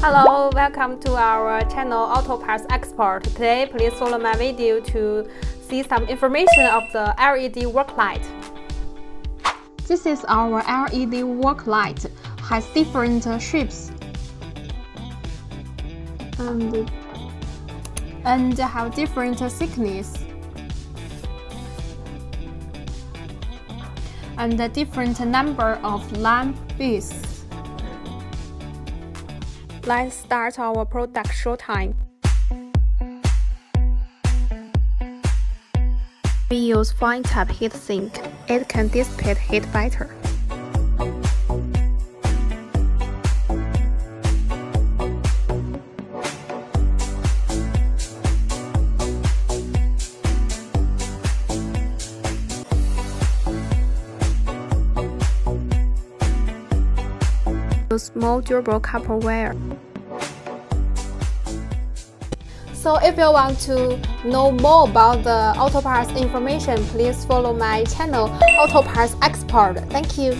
Hello, welcome to our channel Auto Parts Expert. Today, please follow my video to see some information of the LED work light. This is our LED work light, has different shapes and, and have different thickness and a different number of lamp beads. Let's start our product showtime. We use fine tap heat sink. It can dissipate heat better. More durable copper wire. So if you want to know more about the auto parts information, please follow my channel Auto Parts Expert. Thank you.